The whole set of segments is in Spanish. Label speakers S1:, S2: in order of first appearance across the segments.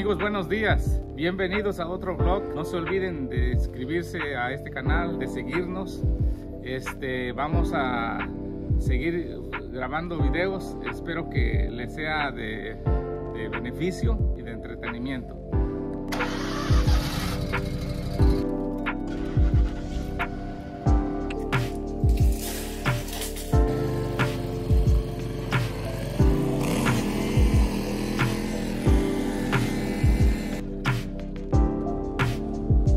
S1: Amigos, buenos días. Bienvenidos a otro vlog. No se olviden de inscribirse a este canal, de seguirnos. Este, vamos a seguir grabando videos. Espero que les sea de, de beneficio y de entretenimiento.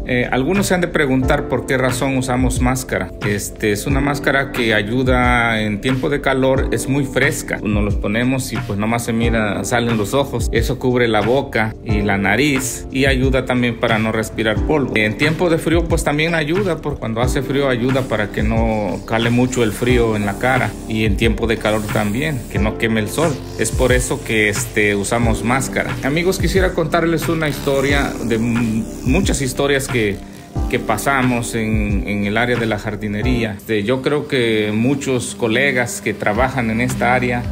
S1: Eh, algunos se han de preguntar por qué razón usamos máscara. Este es una máscara que ayuda en tiempo de calor, es muy fresca. Nos los ponemos y pues nomás se mira, salen los ojos. Eso cubre la boca y la nariz y ayuda también para no respirar polvo. En tiempo de frío pues también ayuda, porque cuando hace frío ayuda para que no cale mucho el frío en la cara y en tiempo de calor también, que no queme el sol. Es por eso que este, usamos máscara. Amigos, quisiera contarles una historia de muchas historias que, pasamos en, el área de la jardinería. Yo creo que muchos colegas que trabajan en esta área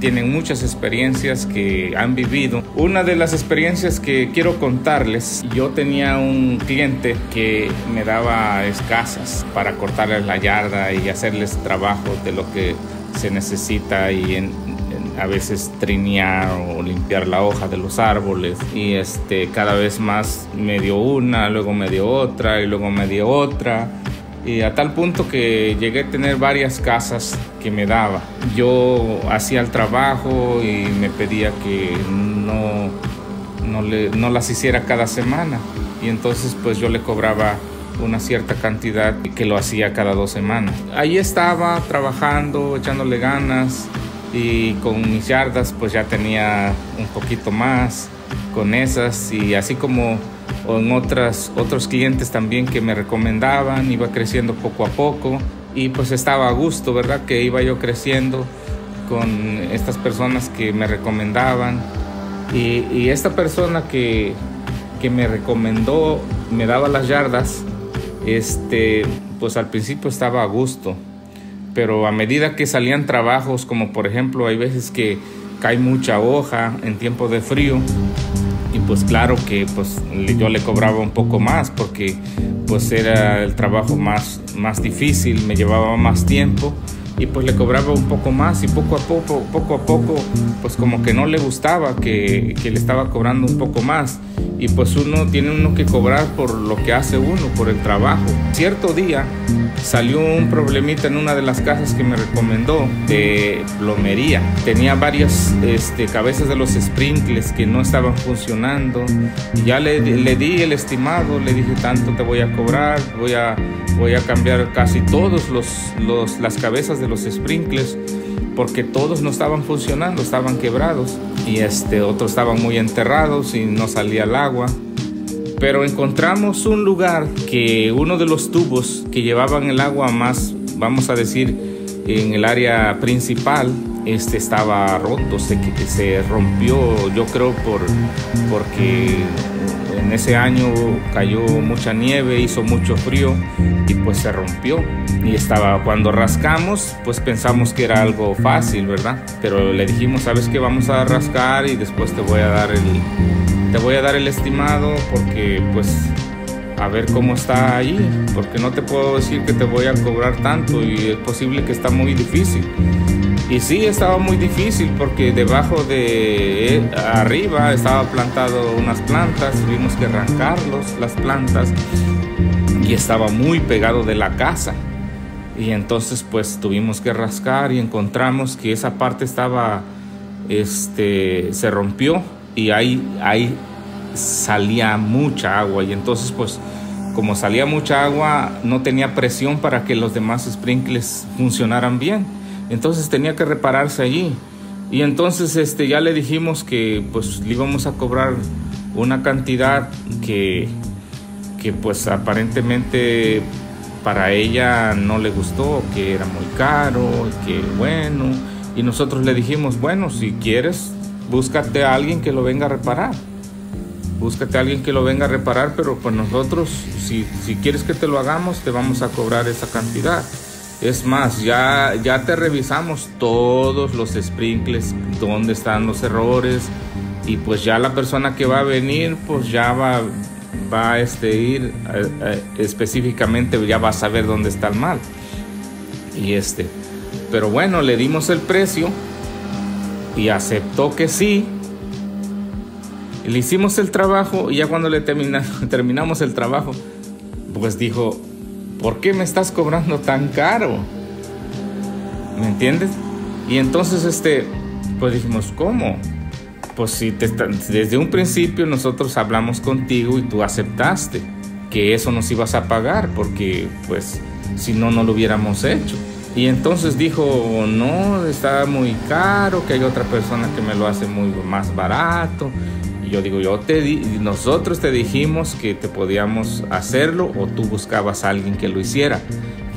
S1: tienen muchas experiencias que han vivido. Una de las experiencias que quiero contarles, yo tenía un cliente que me daba escasas para cortarles la yarda y hacerles trabajo de lo que se necesita y en, a veces trinear o limpiar la hoja de los árboles y este cada vez más me dio una, luego me dio otra y luego me dio otra y a tal punto que llegué a tener varias casas que me daba. Yo hacía el trabajo y me pedía que no, no, le, no las hiciera cada semana y entonces pues yo le cobraba una cierta cantidad que lo hacía cada dos semanas. Ahí estaba trabajando, echándole ganas y con mis yardas pues ya tenía un poquito más con esas. Y así como en otras otros clientes también que me recomendaban iba creciendo poco a poco. Y pues estaba a gusto verdad que iba yo creciendo con estas personas que me recomendaban. Y, y esta persona que, que me recomendó me daba las yardas este pues al principio estaba a gusto pero a medida que salían trabajos, como por ejemplo hay veces que cae mucha hoja en tiempo de frío, y pues claro que pues yo le cobraba un poco más porque pues era el trabajo más, más difícil, me llevaba más tiempo y pues le cobraba un poco más y poco a poco, poco a poco, pues como que no le gustaba que, que, le estaba cobrando un poco más. Y pues uno tiene uno que cobrar por lo que hace uno, por el trabajo. Cierto día salió un problemita en una de las casas que me recomendó de plomería. Tenía varias este, cabezas de los sprinkles que no estaban funcionando. Ya le, le di el estimado, le dije tanto te voy a cobrar, voy a, voy a cambiar casi todos los, los las cabezas de los sprinkles porque todos no estaban funcionando, estaban quebrados y este, otros estaban muy enterrados y no salía el agua. Pero encontramos un lugar que uno de los tubos que llevaban el agua más, vamos a decir, en el área principal, este estaba roto, se, se rompió, yo creo por, porque en ese año cayó mucha nieve, hizo mucho frío pues se rompió. Y estaba, cuando rascamos, pues pensamos que era algo fácil, ¿verdad? Pero le dijimos, ¿sabes qué? Vamos a rascar y después te voy a dar el, te voy a dar el estimado porque pues a ver cómo está ahí, porque no te puedo decir que te voy a cobrar tanto y es posible que está muy difícil. Y sí, estaba muy difícil porque debajo de arriba estaba plantado unas plantas, tuvimos que arrancarlos, las plantas, y estaba muy pegado de la casa. Y entonces pues tuvimos que rascar y encontramos que esa parte estaba, este, se rompió y ahí, ahí salía mucha agua. Y entonces pues como salía mucha agua no tenía presión para que los demás sprinkles funcionaran bien. Entonces tenía que repararse allí. Y entonces este, ya le dijimos que pues le íbamos a cobrar una cantidad que, que pues aparentemente para ella no le gustó, que era muy caro, que bueno. Y nosotros le dijimos, bueno, si quieres, búscate a alguien que lo venga a reparar. Búscate a alguien que lo venga a reparar, pero pues nosotros, si, si quieres que te lo hagamos, te vamos a cobrar esa cantidad. Es más, ya, ya te revisamos todos los sprinkles, dónde están los errores y pues ya la persona que va a venir pues ya va, va a este, ir eh, eh, específicamente, ya va a saber dónde está el mal. Y este, pero bueno, le dimos el precio y aceptó que sí. le hicimos el trabajo y ya cuando le terminamos el trabajo, pues dijo, ¿por qué me estás cobrando tan caro? ¿Me entiendes? Y entonces, este, pues dijimos, ¿cómo? Pues si desde un principio nosotros hablamos contigo y tú aceptaste que eso nos ibas a pagar, porque pues si no, no lo hubiéramos hecho. Y entonces dijo, no, está muy caro, que hay otra persona que me lo hace muy más barato. Y yo digo, yo te nosotros te dijimos que te podíamos hacerlo o tú buscabas a alguien que lo hiciera.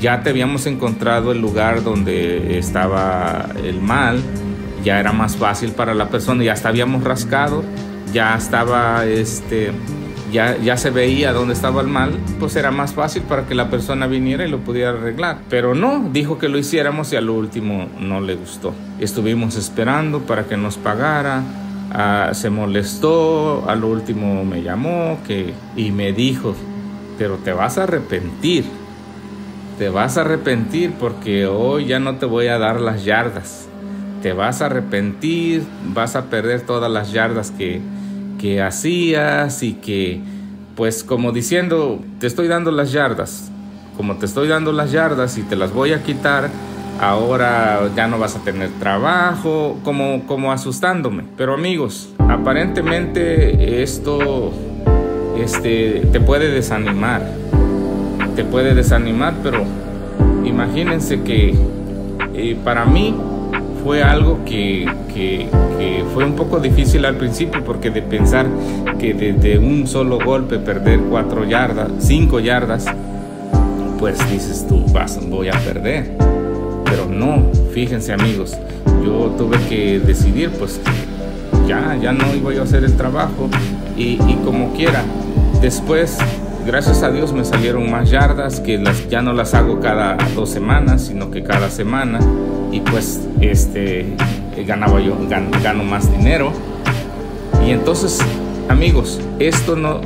S1: Ya te habíamos encontrado el lugar donde estaba el mal, ya era más fácil para la persona, ya hasta habíamos rascado, ya estaba este ya, se veía dónde estaba el mal, pues era más fácil para que la persona viniera y lo pudiera arreglar. Pero no, dijo que lo hiciéramos y al último no le gustó. Estuvimos esperando para que nos pagara. Ah, se molestó, al último me llamó que, y me dijo, pero te vas a arrepentir, te vas a arrepentir porque hoy ya no te voy a dar las yardas, te vas a arrepentir, vas a perder todas las yardas que, que hacías y que, pues como diciendo, te estoy dando las yardas, como te estoy dando las yardas y te las voy a quitar, ahora ya no vas a tener trabajo, como, como asustándome. Pero amigos, aparentemente esto este, te puede desanimar, te puede desanimar, pero imagínense que eh, para mí fue algo que, fue un poco difícil al principio porque de pensar que desde un solo golpe perder cuatro yardas, cinco yardas, pues dices tú, vas, voy a perder. Pero no, fíjense amigos, yo tuve que decidir pues ya, ya no iba a hacer el trabajo y, y como quiera. Después gracias a Dios me salieron más yardas que las, ya no las hago cada dos semanas, sino que cada semana y pues este ganaba yo gano, más dinero y entonces amigos esto no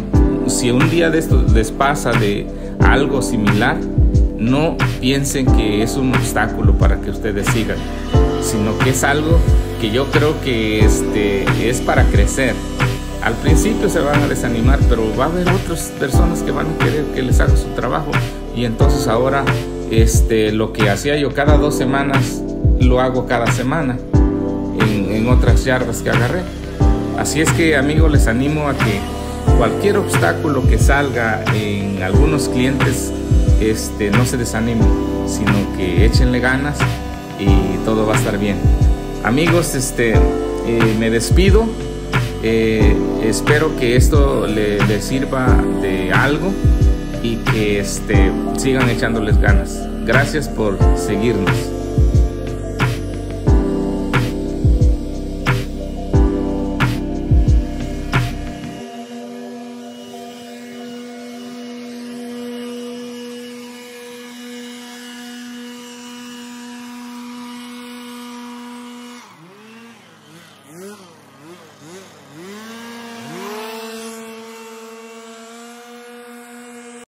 S1: si un día de esto les pasa de algo similar no piensen que es un obstáculo para que ustedes sigan sino que es algo que yo creo que este es para crecer al principio se van a desanimar, pero va a haber otras personas que van a querer que les haga su trabajo. Y entonces ahora este, lo que hacía yo cada dos semanas lo hago cada semana en, otras yardas que agarré. Así es que amigos les animo a que cualquier obstáculo que salga en algunos clientes este, no se desanimen, sino que échenle ganas y todo va a estar bien. Amigos, este, eh, me despido. Eh, espero que esto les le sirva de algo y que este, sigan echándoles ganas. Gracias por seguirnos.